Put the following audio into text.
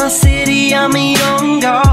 my city, I'm a young girl